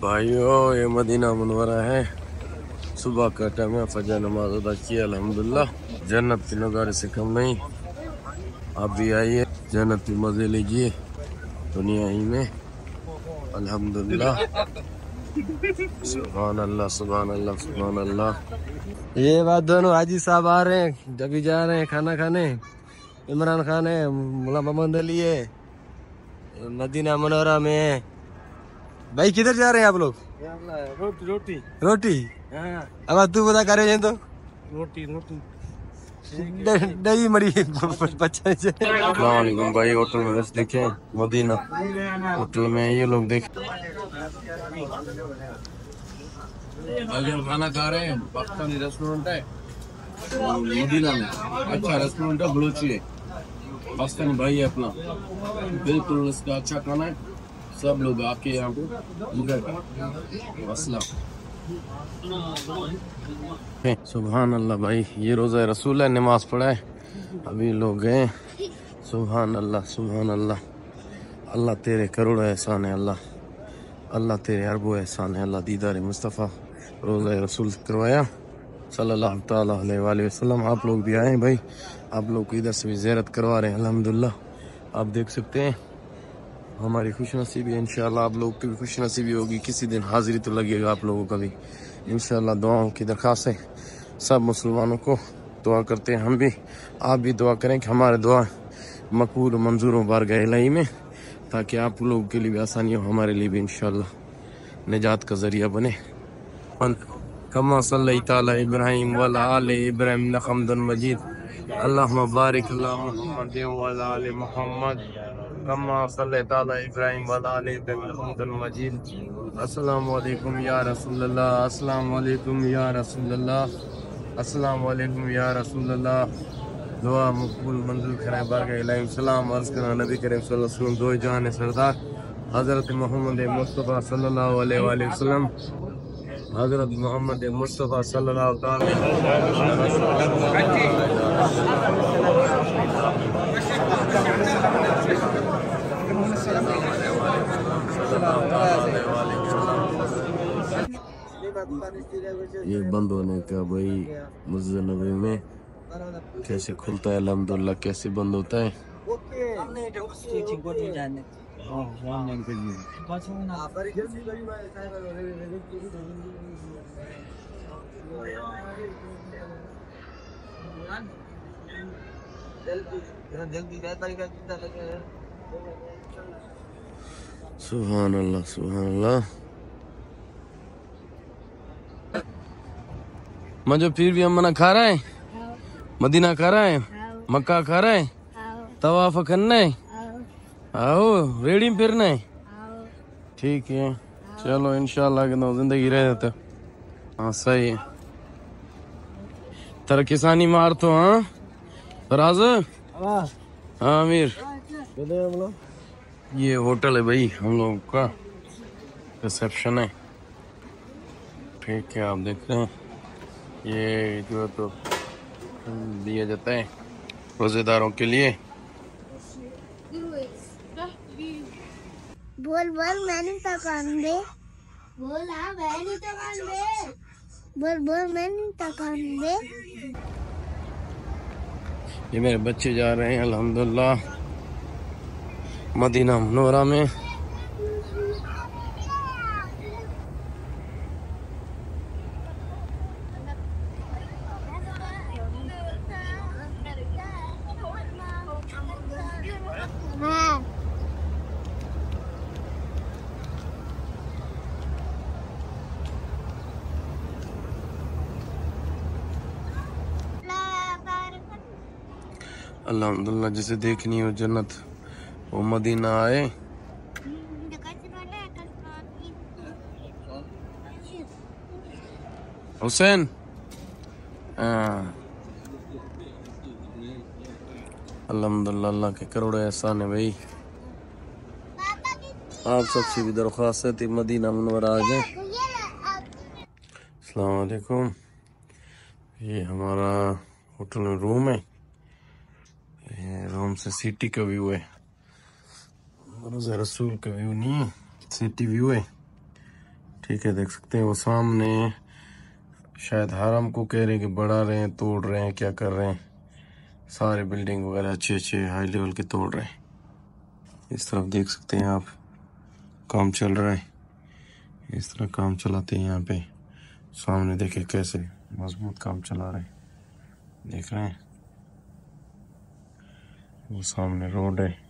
بھائیو، یہ مدینہ منورہ ہے۔ صبح کا ٹائم ہے، فجر نماز ادا کیا الحمدللہ۔ جنت کے نظارے سے کم نہیں۔ آپ بھی آئیے، جنت کے مزے لیجیے۔ دنیا ہی میں۔ الحمدللہ۔ سبحان اللہ سبحان اللہ سبحان اللہ یہ بات دونوں حاجی صاحب آ رہے ہیں جبھی جا رہے ہیں، کھانا کھانے۔ عمران خان ہے، ملا محمد علی ہے۔ مدینہ منورہ میں ہے۔ بھائی کدھر جا رہے ہیں آپ لوگ؟ روٹی ہاں۔ اب تو بتا تو۔ روٹی روٹی۔ نہیں مری بچہ السلام علیکم بھائی ہوٹل میں بس دیکھیں۔ مدینہ۔ ہوٹل میں یہ لوگ دیکھ آج ہم کھانا کھا رہے ہیں۔ پاکستانی ریسٹورنٹ ہے۔ مدینہ میں۔ اچھا ریسٹورنٹ ہے بلوچی ہے۔ پاکستانی بھائی ہے اپنا۔ بالکل اس کا اچھا کھانا ہے۔ سب لوگ آ کے یہاں کو انجوائے سبحان اللہ بھائی، یہ روزہ رسول ہے، نماز پڑھا ہے۔ ابھی لوگ گئے سبحان اللہ سبحان اللہ۔ اللہ تیرے کروڑ احسان ہے، اللہ۔ اللہ تیرے ارب احسان ہے، اللہ دیدار مصطفیٰ روزہ رسول کروایا۔ صلی اللہ تعالیٰ علیہ وآلہ وسلم، آپ لوگ بھی آئے ہیں بھائی۔ آپ لوگ کو ادھر سے بھی زیارت کروا رہے ہیں، الحمدللہ۔ آپ دیکھ سکتے ہیں۔ ہماری خوش نصیبی ہے۔ انشاءاللہ آپ لوگ کی بھی خوش نصیبی ہوگی۔ کسی دن حاضری تو لگے گا آپ لوگوں کا بھی۔ انشاءاللہ دعاؤں کی درخواست ہے۔ سب مسلمانوں کو دعا کرتے ہیں ہم بھی۔ آپ بھی دعا کریں کہ ہمارے دعا مقبول و منظور و بارگاہ الہی میں تاکہ آپ لوگوں کے لیے بھی آسانی ہو ہمارے لیے بھی انشاءاللہ نجات کا ذریعہ بنے۔ کما صلی تعالی ابراہیم والا آل ابراہیم حمد مجید۔ اللہم بارک اللہ محمد والا آل محمد۔ کما صلی تعالی ابراہیم والا آل ابراہیم حمد مجید السلام علیکم یا رسول اللہ السلام علیکم یا رسول اللہ السلام علیکم یا رسول اللہ دعا مقبول، منزل کریں بارگاہ الہی. سلام عرض کرنا نبی کریم صلی اللہ علیہ وسلم، دو جہان سردار. حضرت محمد مصطفیٰ صلی اللہ علیہ وآلہ وسلم. حضرت محمد مصطفیٰ صلی اللہ علیہ تعالی یہ بند ہونے کا بھائی مسجد نبی میں کیسے کھلتا ہے؟ الحمدللہ، کیسے بند ہوتا ہے؟ جلدی جلدی سبحان اللہ سبحان اللہ مجھے پھر بھی ہم منع کھا رہے ہیں؟ مدینہ کھا رہے ہیں؟ مکہ کھا رہے ہیں؟ طواف کرنا ہے آؤ ریڑی میں پھرنا ہے ٹھیک ہے۔ چلو انشاءاللہ کہ نو زندگی رہ جاتا۔ ہاں صحیح ہے۔ ترکسانی مار تو ہاں؟ راز؟ ہاں۔ امیر۔ یہ ہوٹل ہے بھائی ہم لوگوں کا۔ ریسپشن ہے۔ ٹھیک ہے آپ دیکھ رہے ہیں؟ یہ جو تو دیا جاتا ہے روزے داروں کے لیے۔ بول بول میں نہیں تکان دے۔ بول ہاں میں نہیں تکان دے۔ بول بول میں نہیں تکان دے۔ یہ میرے بچے جا رہے ہیں الحمدللہ۔ مدینہ منورہ میں۔ الحمدللہ جسے دیکھنی ہو جنت۔ وہ مدینہ آئے۔ حسین۔ الحمدللہ، اللہ کے کروڑے احسان ہے بھائی۔ آپ سب سے بھی درخواست ہے کہ مدینہ منورہ آ جائیں۔ السلام علیکم۔ یہ ہمارا ہوٹل میں روم ہے۔ روم سے سٹی کا ویو ہے۔ روزہ رسول کا ویو نہیں ہے سٹی ویو ہے۔ ٹھیک ہے، دیکھ سکتے ہیں وہ سامنے شاید حرم کو کہہ رہے ہیں کہ بڑھا رہے ہیں، توڑ رہے ہیں، کیا کر رہے ہیں۔ سارے بلڈنگ وغیرہ اچھے اچھے ہائی لیول کے توڑ رہے ہیں۔ اس طرف دیکھ سکتے ہیں آپ، کام چل رہا ہے۔ اس طرح کام چلاتے ہیں یہاں پہ۔ سامنے دیکھیں کیسے مضبوط کام چلا رہے ہیں۔ دیکھ رہے ہیں۔ وہ سامنے روڈ ہے۔